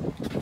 Thank you.